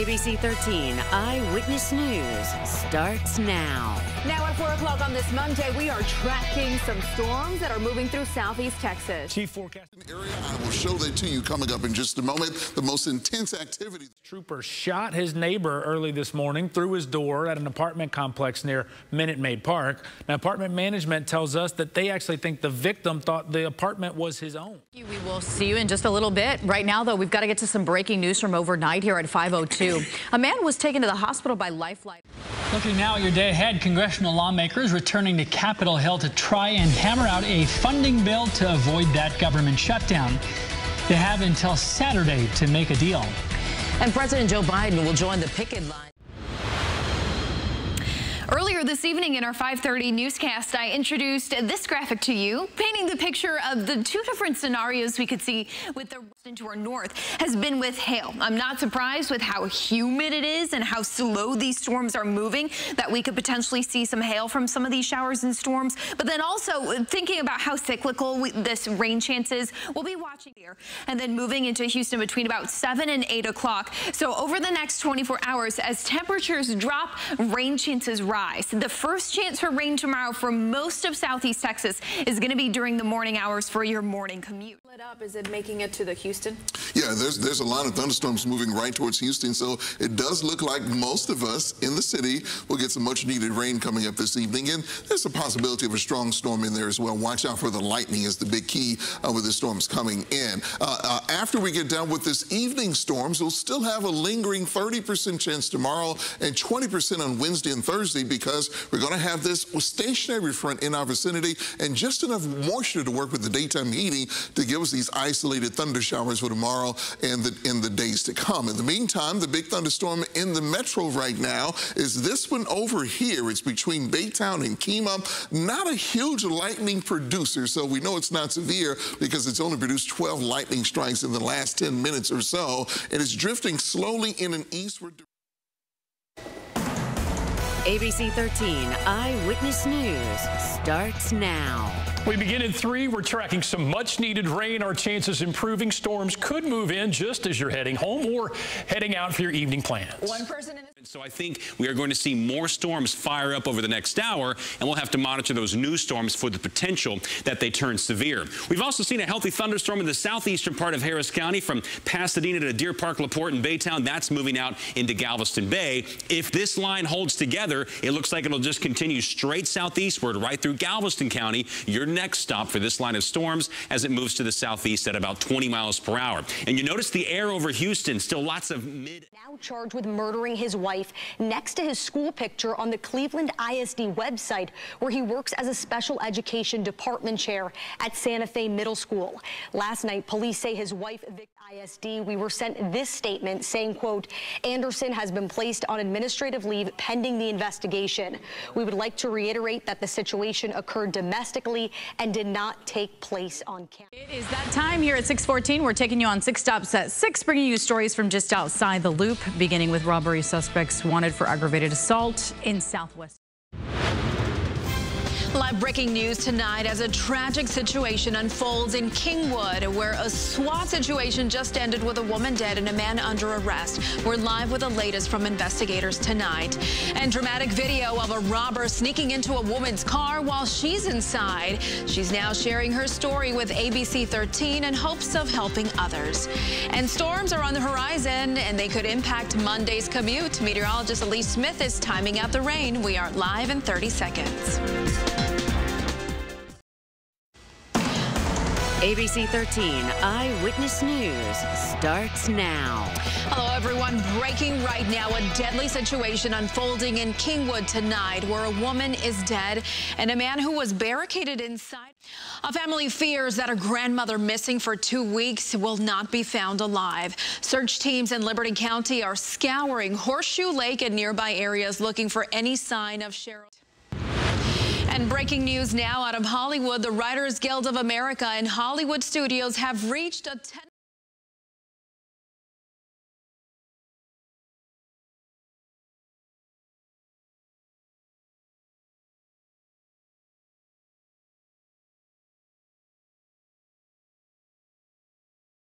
ABC 13 Eyewitness News starts now. Now at 4 o'clock on this Monday, we are tracking some storms that are moving through southeast Texas. Chief forecast area. I will show that to you coming up in just a moment. The most intense activity. Trooper shot his neighbor early this morning through his door at an apartment complex near Minute Maid Park. Now, apartment management tells us that they actually think the victim thought the apartment was his own. We will see you in just a little bit. Right now, though, we've got to get to some breaking news from overnight here at 502. A man was taken to the hospital by Lifeline. Looking now at your day ahead, congressional lawmakers returning to Capitol Hill to try and hammer out a funding bill to avoid that government shutdown. They have until Saturday to make a deal. And President Joe Biden will join the picket line. Earlier this evening in our 530 newscast, I introduced this graphic to you, painting the picture of the two different scenarios we could see with the into our north has been with hail. I'm not surprised with how humid it is and how slow these storms are moving that we could potentially see some hail from some of these showers and storms. But then also uh, thinking about how cyclical we, this rain chance is, we'll be watching here and then moving into Houston between about 7 and 8 o'clock. So over the next 24 hours, as temperatures drop, rain chances rise. The first chance for rain tomorrow for most of southeast Texas is going to be during the morning hours for your morning commute. Up, is it making it to the Houston? Yeah, there's there's a line of thunderstorms moving right towards Houston, so it does look like most of us in the city will get some much needed rain coming up this evening, and there's a possibility of a strong storm in there as well. Watch out for the lightning is the big key uh, with the storms coming in. Uh, uh, after we get done with this evening storms, we'll still have a lingering 30% chance tomorrow and 20% on Wednesday and Thursday because we're going to have this stationary front in our vicinity and just enough moisture to work with the daytime heating to give us these isolated thunder showers for tomorrow and the, in the days to come. In the meantime, the big thunderstorm in the metro right now is this one over here. It's between Baytown and Kemah. Not a huge lightning producer, so we know it's not severe because it's only produced 12 lightning strikes in the last 10 minutes or so, and it's drifting slowly in an eastward direction. ABC 13 Eyewitness News starts now. We begin in three. We're tracking some much needed rain. Our chances improving. Storms could move in just as you're heading home or heading out for your evening plans. One person in so I think we are going to see more storms fire up over the next hour, and we'll have to monitor those new storms for the potential that they turn severe. We've also seen a healthy thunderstorm in the southeastern part of Harris County from Pasadena to Deer Park, LaPorte, and Baytown. That's moving out into Galveston Bay. If this line holds together, it looks like it'll just continue straight southeastward right through Galveston County. Your next stop for this line of storms as it moves to the southeast at about 20 miles per hour. And you notice the air over Houston, still lots of mid. Now charged with murdering his wife next to his school picture on the Cleveland ISD website, where he works as a special education department chair at Santa Fe Middle School. Last night, police say his wife, Vic ISD, we were sent this statement saying, quote, Anderson has been placed on administrative leave pending the investigation. We would like to reiterate that the situation occurred domestically and did not take place on campus. It is that time here at 614. We're taking you on six stops at six, bringing you stories from just outside the loop, beginning with robbery suspects wanted for aggravated assault in Southwest. Live breaking news tonight as a tragic situation unfolds in Kingwood, where a SWAT situation just ended with a woman dead and a man under arrest. We're live with the latest from investigators tonight. And dramatic video of a robber sneaking into a woman's car while she's inside. She's now sharing her story with ABC 13 in hopes of helping others. And storms are on the horizon, and they could impact Monday's commute. Meteorologist Elyse Smith is timing out the rain. We are live in 30 seconds. ABC 13 Eyewitness News starts now. Hello, everyone. Breaking right now, a deadly situation unfolding in Kingwood tonight where a woman is dead and a man who was barricaded inside. A family fears that a grandmother missing for two weeks will not be found alive. Search teams in Liberty County are scouring Horseshoe Lake and nearby areas looking for any sign of Cheryl. And breaking news now out of Hollywood, the Writers Guild of America and Hollywood studios have reached a